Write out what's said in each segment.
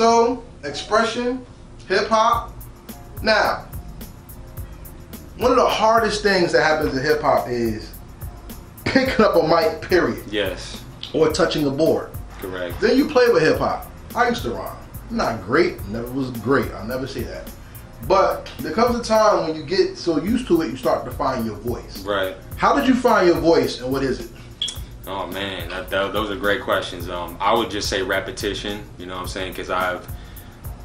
soul, expression, hip hop. Now, one of the hardest things that happens in hip hop is picking up a mic, period, Yes, or touching a board. correct. Then you play with hip hop. I used to rhyme. Not great, never was great. I'll never say that. But there comes a time when you get so used to it, you start to find your voice. Right. How did you find your voice, and what is it? Oh man, that, that- those are great questions. Um, I would just say repetition. You know what I'm saying? Because I've,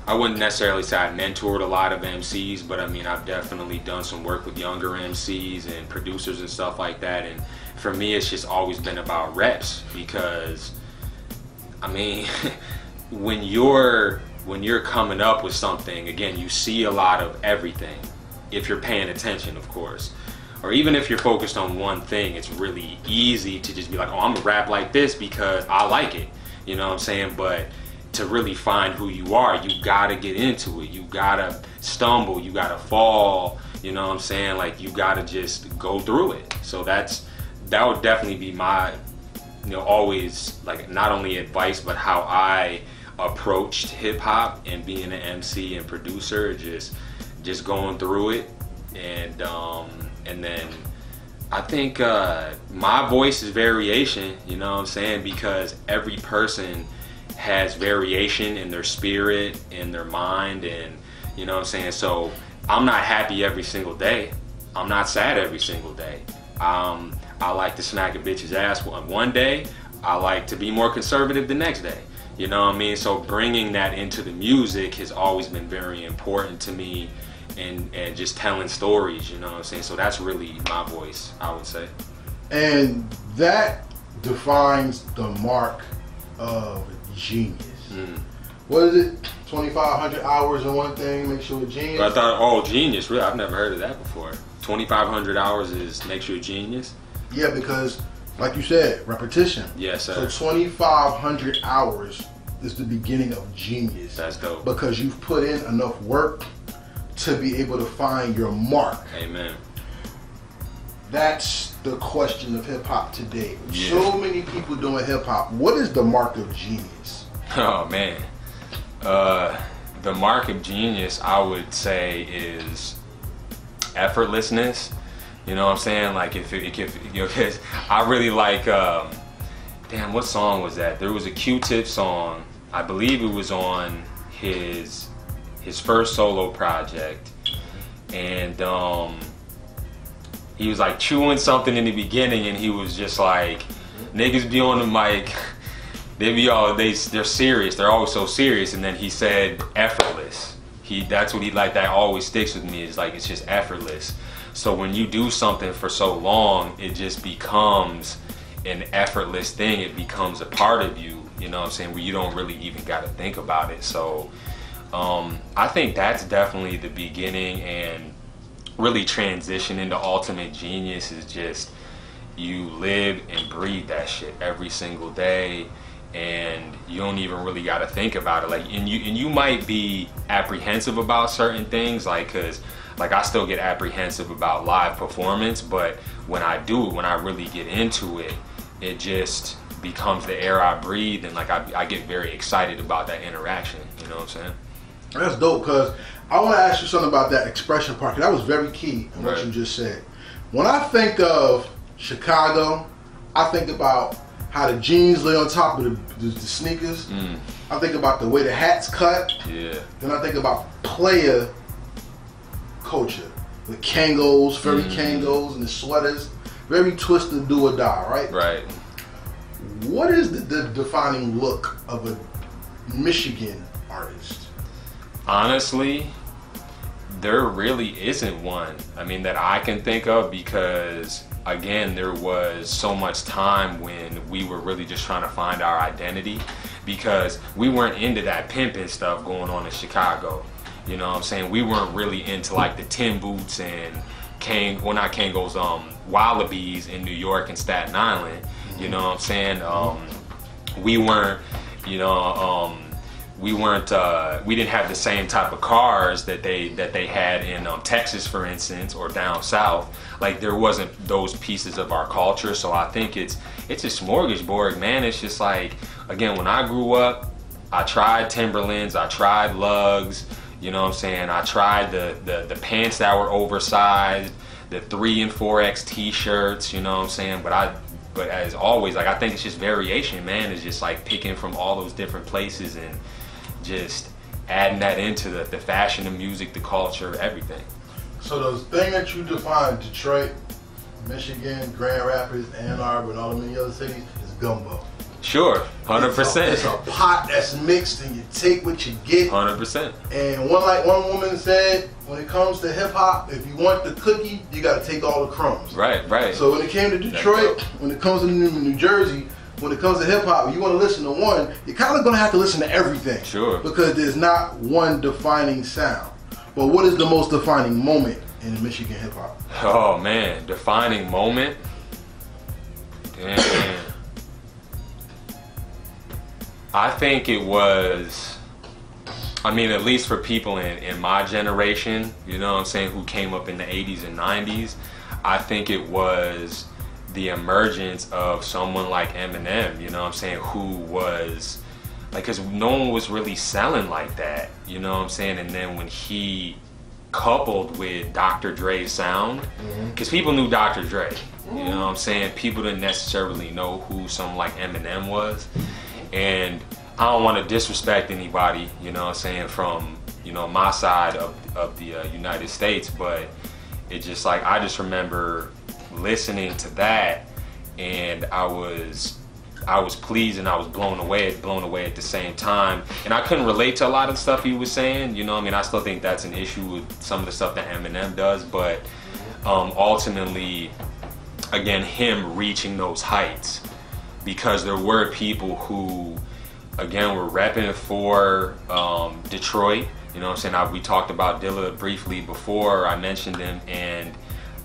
I wouldn't necessarily say I mentored a lot of MCs, but I mean I've definitely done some work with younger MCs and producers and stuff like that. And for me, it's just always been about reps because, I mean, when you're when you're coming up with something, again, you see a lot of everything. If you're paying attention, of course or even if you're focused on one thing, it's really easy to just be like, oh, I'm gonna rap like this because I like it. You know what I'm saying? But to really find who you are, you gotta get into it. You gotta stumble, you gotta fall. You know what I'm saying? Like you gotta just go through it. So that's that would definitely be my, you know, always like not only advice but how I approached hip hop and being an MC and producer. Just just going through it and um, and then I think uh, my voice is variation. You know what I'm saying? Because every person has variation in their spirit, in their mind, and you know what I'm saying. So I'm not happy every single day. I'm not sad every single day. Um, I like to smack a bitch's ass one one day. I like to be more conservative the next day. You know what I mean? So bringing that into the music has always been very important to me and and just telling stories, you know what I'm saying? So that's really my voice, I would say. And that defines the mark of genius. Mm. What is it? 2,500 hours in one thing makes you a genius? But I thought, oh, genius, really? I've never heard of that before. 2,500 hours is makes you a genius? yeah, because, like you said, repetition. Yes, So 2,500 hours is the beginning of genius. That's dope. Because you've put in enough work to be able to find your mark. Amen. That's the question of hip hop today. Yeah. So many people doing hip hop. What is the mark of genius? Oh man, uh, the mark of genius, I would say, is effortlessness. You know what I'm saying? Like if, it, if you know, 'cause I really like. Um, damn, what song was that? There was a Q-Tip song. I believe it was on his his first solo project, and um, he was like chewing something in the beginning, and he was just like, "Niggas be on the mic." they be all they they're serious. They're always so serious. And then he said effortless. He that's what he like. That always sticks with me. Is like it's just effortless. So when you do something for so long, it just becomes an effortless thing. It becomes a part of you. You know what I'm saying? Where you don't really even got to think about it. So um, I think that's definitely the beginning and really transition into ultimate genius is just you live and breathe that shit every single day and you don't even really got to think about it. Like and you and you might be apprehensive about certain things like cuz like I still get apprehensive about live performance but when I do it when I really get into it it just becomes the air I breathe and like I, I get very excited about that interaction you know what I'm saying That's dope because I want to ask you something about that expression part. 'cause That was very key in what you just said. When I think of Chicago, I think about how the jeans lay on top of the, the, the sneakers. mm, I think about the way the hats cut. yeah Then I think about player culture. The Kangols, very Mm. Kangols, and the sweaters. Very twisted, do or die, right? right What is the, the defining look of a Michigan artist? Honestly, there really isn't one. I mean, that I can think of because, again, there was so much time when we were really just trying to find our identity because we weren't into that pimping stuff going on in Chicago. You know what I'm saying? We weren't really into like the tin boots and Kang, well, not Kangols, um, Wallabies in New York and Staten Island. You know what I'm saying? Um, we weren't, you know, um, we weren't, uh, we didn't have the same type of cars that they that they had in um, Texas, for instance, or down south. Like there wasn't those pieces of our culture. So I think it's it's a smorgasbord, man. It's just like again, when I grew up, I tried Timberlands, I tried lugs, you know what I'm saying? I tried the, the, the pants that were oversized, the three and four X t-shirts, you know what I'm saying? But I but as always, like I think it's just variation, man. It's just like picking from all those different places and just adding that into the, the fashion, the music, the culture, everything. So the thing that you define Detroit, Michigan, Grand Rapids, Ann Arbor, and all the many other cities is gumbo. Sure, hundred It's a, percent, it's a pot that's mixed, and you take what you get. hundred percent. And one like one woman said, when it comes to hip hop, if you want the cookie, you got to take all the crumbs. Right, right. So when it came to Detroit, when it comes to New, New Jersey, when it comes to hip hop, you want to listen to one, you're kind of gonna have to listen to everything. Sure. Because there's not one defining sound. But what is the most defining moment in Michigan hip hop? Oh man, defining moment. Damn. I think it was. I mean, at least for people in, in my generation, you know what I'm saying, who came up in the 80s and 90s, I think it was the emergence of someone like Eminem, you know what I'm saying, who was like, because no one was really selling like that, you know what I'm saying, and then when he coupled with Dr. Dre's sound, because people knew Dr. Dre, you know what I'm saying, people didn't necessarily know who someone like Eminem was, and I don't want to disrespect anybody, you know what I'm saying, from, you know, my side of, of the uh, United States, but it just like, I just remember listening to that and I was I was pleased and I was blown away, blown away at the same time. And I couldn't relate to a lot of stuff he was saying. You know, I mean, I still think that's an issue with some of the stuff that Eminem does, but um, ultimately, again, him reaching those heights because there were people who, again, were repping for um, Detroit. You know what I'm saying? I, we talked about Dilla briefly before. I mentioned him, and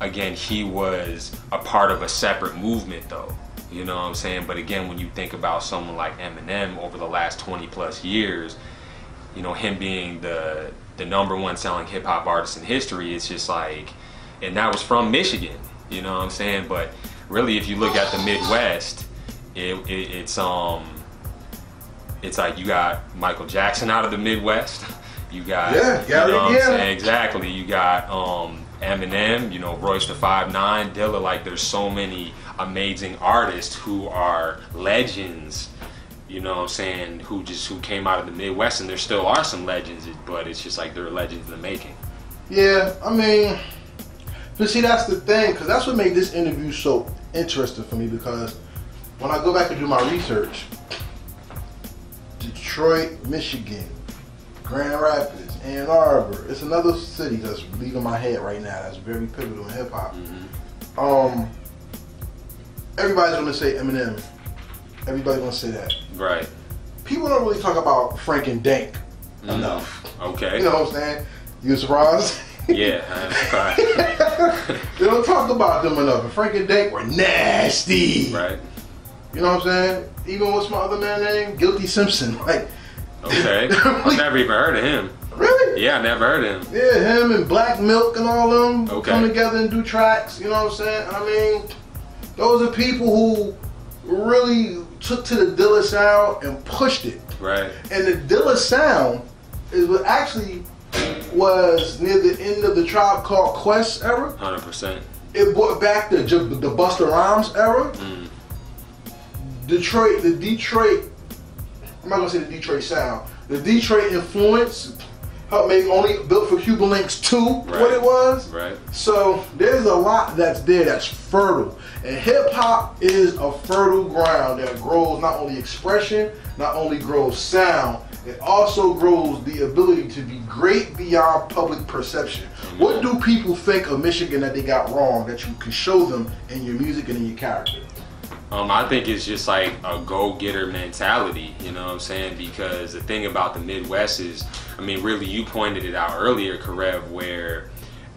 again, he was a part of a separate movement, though. You know what I'm saying? But again, when you think about someone like Eminem over the last 20 plus years, you know, him being the the number one selling hip hop artist in history, it's just like, and that was from Michigan. You know what I'm saying? But really, if you look at the Midwest, it, it, it's um, it's like you got Michael Jackson out of the Midwest. You got, Yeah, you know what I'm yeah. saying? Exactly. You got um, Eminem, you know, Royce the Five Nine, Dilla. Like, there's so many amazing artists who are legends. You know what I'm saying? Who just who came out of the Midwest, and there still are some legends, but it's just like they're legends in the making. Yeah, I mean, but see, that's the thing, because that's what made this interview so interesting for me. Because when I go back and do my research, Detroit, Michigan, Grand Rapids, Ann Arbor, it's another city that's leaving my head right now. That's very pivotal in hip hop. Um, everybody's gonna say Eminem. Everybody's gonna say that. Right. People don't really talk about Frank and Dank enough. Okay. You know what I'm saying? You surprised? Yeah. uh, They don't talk about them enough. And Frank and Dank were nasty. right. You know what I'm saying? Even what's my other man name? Guilty Simpson. Like, Okay. I've never even heard of him. Yeah, I never heard of him. Yeah, him and Black Milk and all of them Okay. come together and do tracks. You know what I'm saying? I mean, those are people who really took to the Dilla sound and pushed it. Right. And the Dilla sound is what actually was near the end of the Tribe Called Quest era. Hundred percent. It brought back the the Busta Rhymes era. Mm. Detroit, the Detroit. I'm not gonna say the Detroit sound. The Detroit influence helped make only built for Cuban Linx two what it was. Right. So there's a lot that's there that's fertile. And hip hop is a fertile ground that grows not only expression, not only grows sound, it also grows the ability to be great beyond public perception. Mm-hmm. What do people think of Michigan that they got wrong that you can show them in your music and in your character? Um, I think it's just like a go-getter mentality, you know what I'm saying? Because the thing about the Midwest is, I mean, really, you pointed it out earlier, Karev, where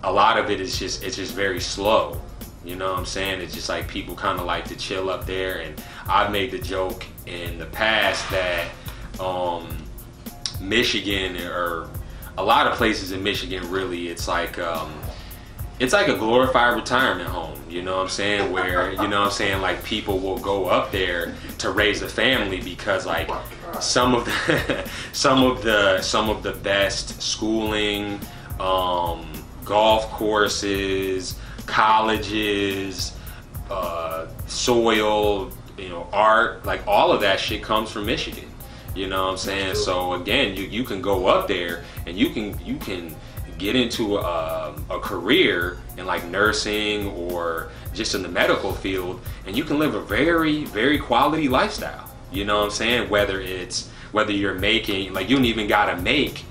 a lot of it is just it's just very slow. You know what I'm saying? It's just like people kind of like to chill up there, and I've made the joke in the past that um, Michigan or a lot of places in Michigan, really, it's like um, it's like a glorified retirement home. You know what I'm saying? Where you know what I'm saying like people will go up there to raise a family because like some of the some of the some of the best schooling, um, golf courses, colleges, uh, soil, you know, art, like all of that shit comes from Michigan. You know what I'm saying? So again, you, you can go up there and you can you can get into a, a career in like nursing or just in the medical field and you can live a very very quality lifestyle. You know what I'm saying? Whether it's whether you're making like you don't even gotta make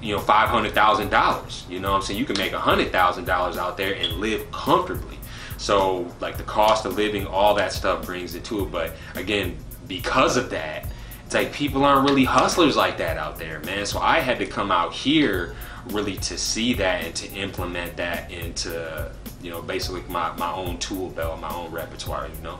you know five hundred thousand dollars. You know what I'm saying? You can make a hundred thousand dollars out there and live comfortably. So like the cost of living, all that stuff brings it to it. But again, because of that, it's like people aren't really hustlers like that out there, man. So I had to come out here really to see that and to implement that into you know basically my, my own tool belt, my own repertoire, you know.